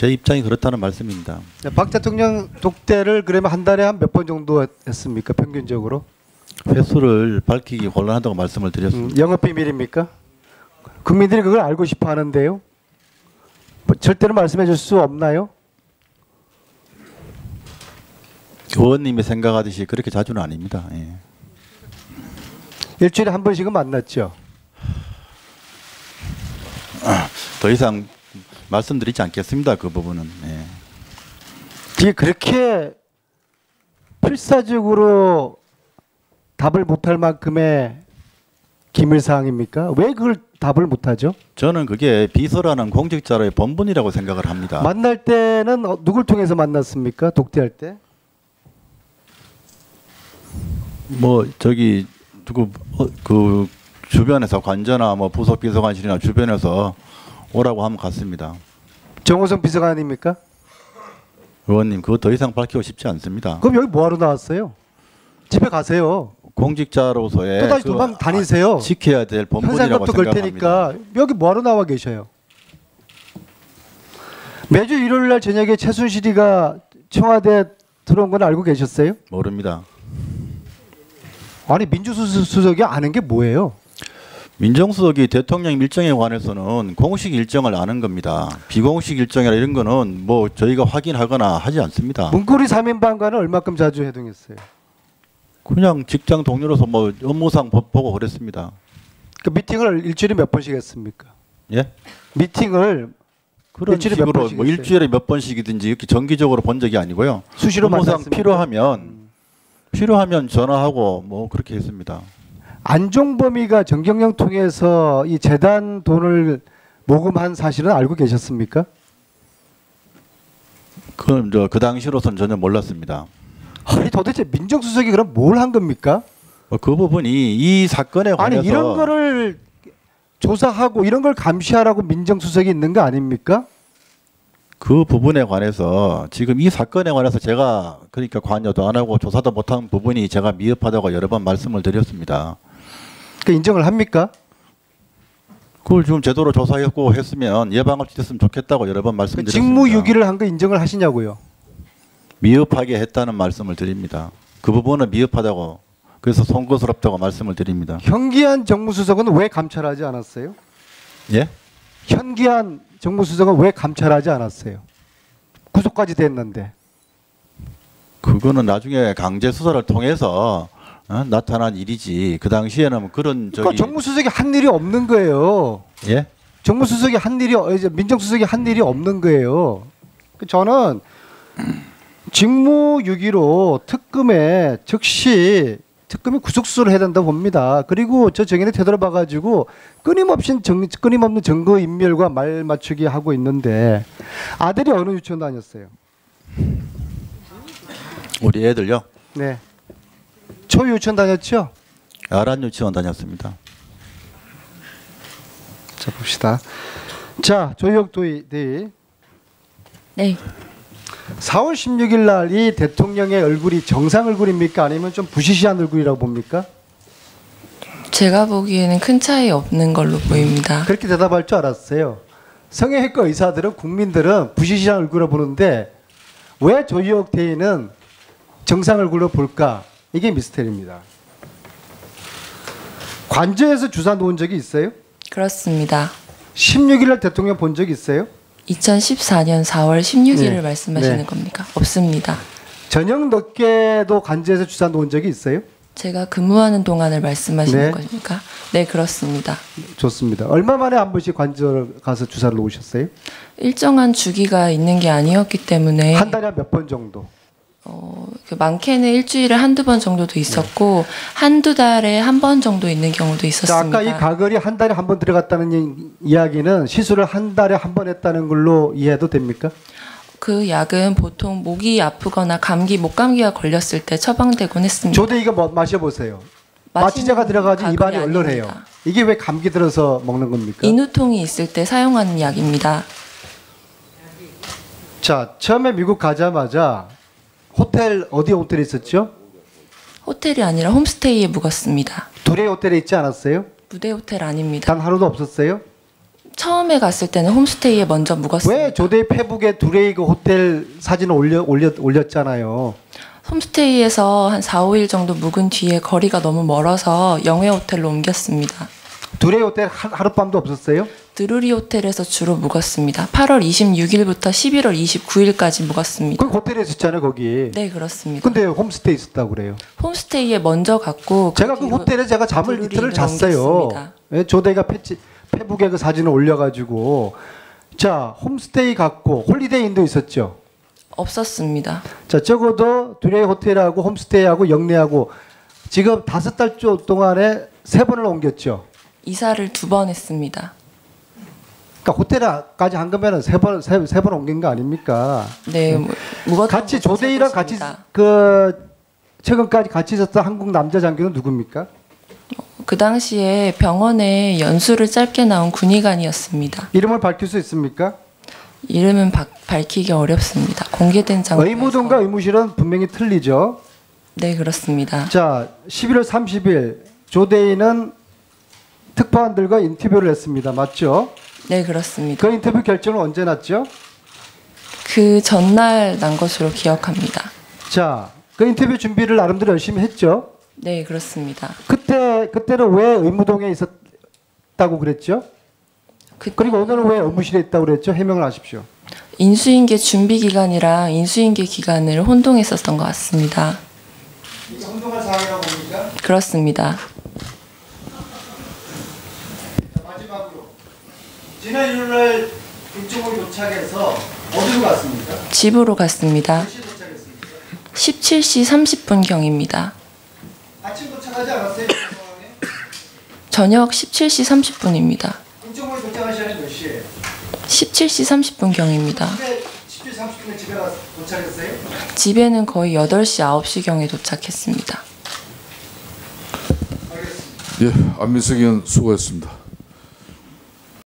제 입장이 그렇다는 말씀입니다. 네, 박 대통령 독대를 그러면 한 달에 한 몇 번 정도 했- 했습니까? 평균적으로? 횟수를 밝히기 곤란하다고 말씀을 음, 드렸습니다. 영업 비밀입니까? 국민들이 그걸 알고 싶어 하는데요. 뭐 절대로 말씀해 줄 수 없나요? 의원님이 생각하듯이 그렇게 자주는 아닙니다. 예. 일주일에 한 번씩은 만났죠. 더 이상 말씀드리지 않겠습니다. 그 부분은. 예. 그렇게 필사적으로 답을 못할 만큼의 기밀 사항입니까? 왜 그걸 답을 못하죠? 저는 그게 비서라는 공직자로의 본분이라고 생각을 합니다. 만날 때는 어, 누굴 통해서 만났습니까? 독대할 때? 뭐 저기 어, 그 주변에서 관저나 뭐 부속 비서관실이나 주변에서 오라고 하면 갔습니다. 정호성 비서관입니까? 의원님 그거 더 이상 밝히고 싶지 않습니다. 그럼 여기 뭐하러 나왔어요? 집에 가세요. 공직자로서의 또 다시 그 도망 다니세요. 아, 지켜야 될 본분이라고 현상금도 걸 생각합니다. 테니까 여기 뭐하러 나와 계셔요? 매주 일요일 날 저녁에 최순실이가 청와대 들어온 건 알고 계셨어요? 모릅니다. 아니 민주수석이 아는 게 뭐예요? 민정수석이 대통령 일정에 관해서는 공식 일정을 아는 겁니다. 비공식 일정이나 이런 거는 뭐 저희가 확인하거나 하지 않습니다. 문고리 3인방과는 얼마큼 자주 회동했어요? 그냥 직장 동료로서 뭐 업무상 보- 보고 그랬습니다. 그 미팅을 일주일에 몇 번씩 했습니까? 예? 미팅을 그런 일주일에 몇 식으로 번씩 뭐? 일주일에 몇 번씩이든지 이렇게 정기적으로 본 적이 아니고요. 수시로 업무상 만났습니까? 필요하면 필요하면 전화하고 뭐 그렇게 했습니다. 안종범이가 정경영 통해서 이 재단 돈을 모금한 사실은 알고 계셨습니까? 그건 저그 당시로선 전혀 몰랐습니다. 아니 도대체 민정수석이 그럼 뭘 한 겁니까? 어, 그 부분이 이 사건에 관해서 아니 이런 거를 조사하고 이런 걸 감시하라고 민정수석이 있는 거 아닙니까? 그 부분에 관해서 지금 이 사건에 관해서 제가 그러니까 관여도 안 하고 조사도 못한 부분이 제가 미흡하다고 여러 번 말씀을 드렸습니다. 그 인정을 합니까? 그걸 지금 제대로 조사했고 했으면 예방 없이 됐으면 좋겠다고 여러 번그 말씀드렸습니다. 직무유기를 한 거 인정을 하시냐고요? 미흡하게 했다는 말씀을 드립니다. 그 부분은 미흡하다고 그래서 송구스럽다고 말씀을 드립니다. 현기한 정무수석은 왜 감찰하지 않았어요? 예? 현기한 정무수석은 왜 감찰하지 않았어요? 구속까지 됐는데 그거는 나중에 강제 수사를 통해서 어? 나타난 일이지. 그 당시에는 뭐 그런 그러니까 정무수석이 한 일이 없는 거예요. 예? 정무수석이 한 일이 어, 이제 민정수석이 한 일이 없는 거예요. 그 저는 직무유기로 특검에 즉시 특검이 구속수를 해야 된다고 봅니다. 그리고 저 정인의 태도를 봐가지고 끊임없이 정, 끊임없는 증거 인멸과 말 맞추기 하고 있는데 아들이 어느 유치원 다녔어요? 우리 애들요. 네. 초 유치원 다녔죠? 아란 유치원 다녔습니다. 자 봅시다. 자 조혁 도의 대의 네, 4월 16일 날 이 대통령의 얼굴이 정상 얼굴입니까? 아니면 좀 부시시한 얼굴이라고 봅니까? 제가 보기에는 큰 차이 없는 걸로 보입니다. 그렇게 대답할 줄 알았어요. 성형외과 의사들은 국민들은 부시시한 얼굴로 보는데 왜 조희옥 대의는 정상 얼굴로 볼까? 이게 미스테리입니다. 관저에서 주사 놓은 적이 있어요? 그렇습니다. 16일 날 대통령 본 적 있어요? 2014년 4월 16일을 네. 말씀하시는 네. 겁니까? 없습니다. 저녁 늦게도 관저에서 주사 놓은 적이 있어요? 제가 근무하는 동안을 말씀하시는 네. 겁니까? 네, 그렇습니다. 좋습니다. 얼마 만에 한 번씩 관저 가서 주사를 놓으셨어요? 일정한 주기가 있는 게 아니었기 때문에 한 달에 몇 번 정도? 어, 그 많게는 일주일에 한두 번 정도도 있었고 한두 달에 한 번 정도 있는 경우도 자, 있었습니다. 아까 이 가글이 한 달에 한 번 들어갔다는 이- 이야기는 시술을 한 달에 한 번 했다는 걸로 이해해도 됩니까? 그 약은 보통 목이 아프거나 감기, 목감기가 걸렸을 때 처방되곤 했습니다. 조대 이거 뭐 마셔보세요. 마취제가 들어가지 입안이 얼얼해요. 이게 왜 감기 들어서 먹는 겁니까? 인후통이 있을 때 사용하는 약입니다. 자, 처음에 미국 가자마자 호텔 어디 호텔에 있었죠? 호텔이 아니라 홈스테이에 묵었습니다. 둘의 호텔에 있지 않았어요? 무대 호텔 아닙니다. 단 하루도 없었어요? 처음에 갔을 때는 홈스테이에 먼저 묵었습니다. 왜 조대 페북에 두레이그 호텔 사진을 올려 올려 올렸잖아요. 홈스테이에서 한 4, 5일 정도 묵은 뒤에 거리가 너무 멀어서 영회 호텔로 옮겼습니다. 두레이 호텔 하, 하룻밤도 없었어요? 드루리 호텔에서 주로 묵었습니다. 8월 26일부터 11월 29일까지 묵었습니다. 그 호텔에 있었잖아요, 거기. 네, 그렇습니다. 근데 홈스테이 있었다고 그래요. 홈스테이에 먼저 갔고 제가 그 뒤로 호텔에 제가 잠을 이틀을 잤어요. 예, 조 대위가 페치, 페북에 그 사진을 올려가지고 자 홈스테이 갔고 홀리데이인도 있었죠. 없었습니다. 자 적어도 두레이 호텔하고 홈스테이하고 영내하고 지금 다섯 달 동안에 세 번을 옮겼죠. 이사를 두 번 했습니다. 그러니까 호텔까지 한 거면은 세 번 세 세번 옮긴 거 아닙니까? 네, 뭐, 묵었던 같이 세 같이. 그 최근까지 같이 있었던 한국 남자 장교는 누굽니까? 그 당시에 병원에 연수를 짧게 나온 군의관이었습니다. 이름을 밝힐 수 있습니까? 이름은 바- 밝히기 어렵습니다. 공개된 장소. 의무동과 의무실은 분명히 틀리죠. 네 그렇습니다. 자, 11월 30일 조대인은 특파원들과 인터뷰를 했습니다. 맞죠? 네 그렇습니다. 그 인터뷰 결정은 언제 났죠? 그 전날 난 것으로 기억합니다. 자, 그 인터뷰 준비를 나름대로 열심히 했죠. 네 그렇습니다. 그때 그때는 왜 의무동에 있었다고 그랬죠? 그 그리고 오늘은 왜 의무실에 있다고 그랬죠? 해명을 하십시오. 인수인계 준비 기간이랑 인수인계 기간을 혼동했었던 것 같습니다. 이게 혼동할 사항이라고 봅니까? 그렇습니다. 마지막으로 지난 일요일 김종욱이 도착해서 어디로 갔습니까? 집으로 갔습니다. 시 도착했습니까? 17시 30분 경입니다. 아침 도착하지 않았어요? 이 상황에? 저녁 17시 30분입니다. 김종욱이 도착한 시간이 몇 시예요? 17시 30분 경입니다. 집에 17시 30분에 집에 도착했어요? 집에는 거의 8시 9시 경에 도착했습니다. 알겠습니다. 예, 안민석 의원 수고했습니다.